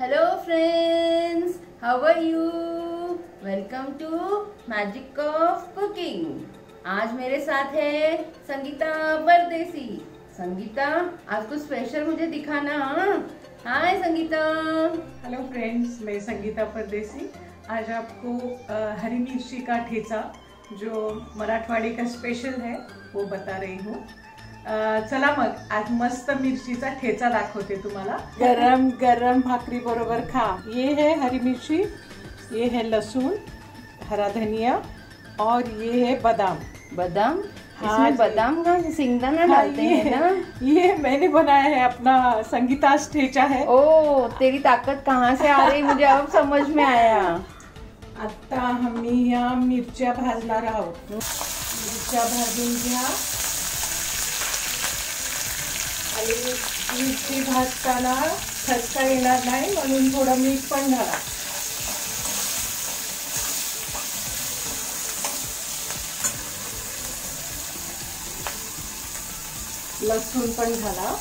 Hello friends how are you welcome to magic of cooking आज मेरे साथ है संगीता परदेसी। संगीता आज कुछ स्पेशल मुझे दिखाना। हाय संगीता। हेलो फ्रेंड्स मैं संगीता परदेसी। आज आपको हरी मिर्ची का ठेचा, जो मराठवाडी का स्पेशल है, वो बता रही हूँ। चला मग. आज मस्त मिरचीचा ठेचा दाखवते तुम्हाला. गरम गरम भाकरी बरोबर खा. ये है हरी मिर्ची ये है लहसुन हरा धनिया और ये है बादाम. बादाम? हाँ बादाम का सिंगदाना डालते ये, हैं ना? ये मैंने बनाया है अपना संगीता ठेचा है. ओ तेरी ताकत कहाँ से आ रही मुझे अब समझ में आया। आता आम्ही या मिरच्या भाजणार आहोत मिरच्या भाजून घ्या. आणि मिरची भाजताना खचका येणार नाही म्हणून थोडं मीठ पण घाला. लसूण पण घाला.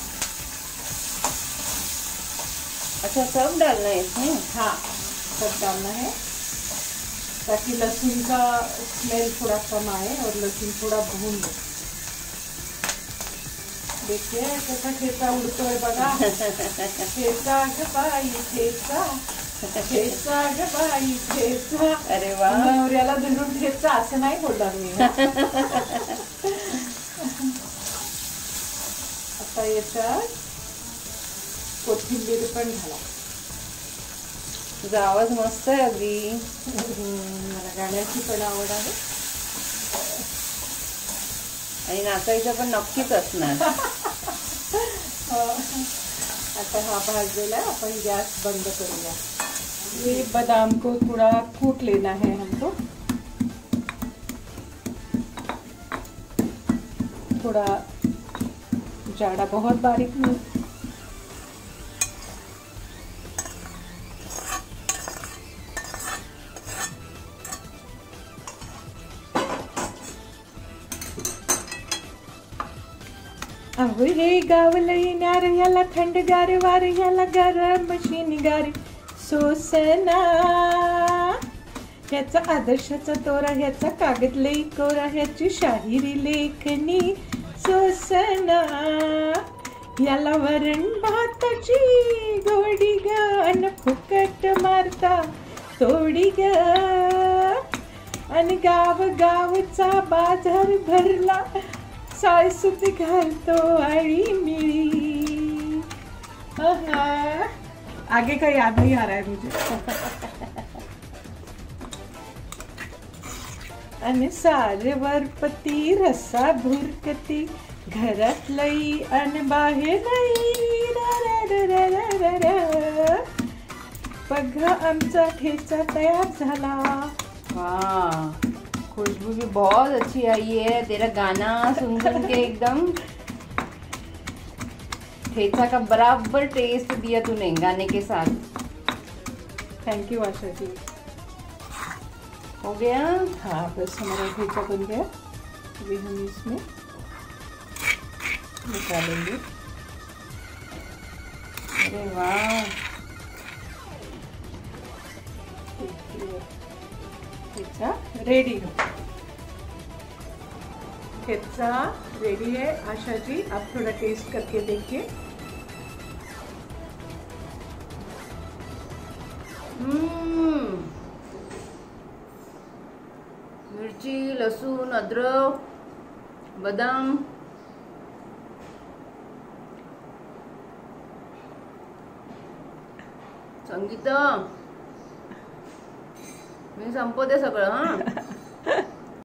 अच्छा सब डालना है इसमें हाँ सब डालना है ताकि लहसुन का स्मेल थोड़ा कम आए और लहसुन थोड़ा भून लो देखिए कैसा ठेचा उड़तोय बघा ठेचा ग बाई ठेचा ठेचा ग बाई ठेचा अरे वाह। नवऱ्याला धरून ठेचा असं नाही बोलणार मी। आता याच्यात कोथिंबीर पण घाला। तुझा आवाज मस्त आहे अगदी. मला गाण्याची पण आवड आहे. आणि नाचायचं पण नक्कीच असणार. आता हा भाजलेला है अपन गैस बंद करूँगा ये बादाम को थोड़ा कूट लेना है हमको. थोड़ा जाड़ा बहुत बारीक नहीं. अहो हे गावलई येणार याला थंडगार वार याला गरम शिनगार सोसना ह्याचा आदर्शाचा तोरा ह्याचा कागद लई कोरा ह्याची शाहिरी लेखनी सोसना याला वरण भाताची गोडी ग फुकट मारता तोडी ग. आणि गाव गावचा बाजार भरला सुद्धी घालतो आळी मिळी आहा. आगे का याद नहीं आ रहा है मुझे। आणि सारवरपती रसा भुरकती घरात लई आणि बाहेर. बघा आमचा ठेचा तयार झाला। वाह। खुशबू भी बहुत अच्छी आई है तेरा गाना सुन सुन के एकदम। ठेचा का बराबर टेस्ट दिया तूने गाने के साथ। Thank you Asha ji. हो गया? हाँ बस हमारा ठेचा बन गया। अभी हम इसमें निकालेंगे। अरे वाह। ठेचा रेडी हो। ठेचा रेडी है। आशा जी, आप थोड़ा टेस्ट करके देखिए। हम्म। मिरची लसूण अद्रक, बदाम। संगीता मी संपवते सगळं, हा?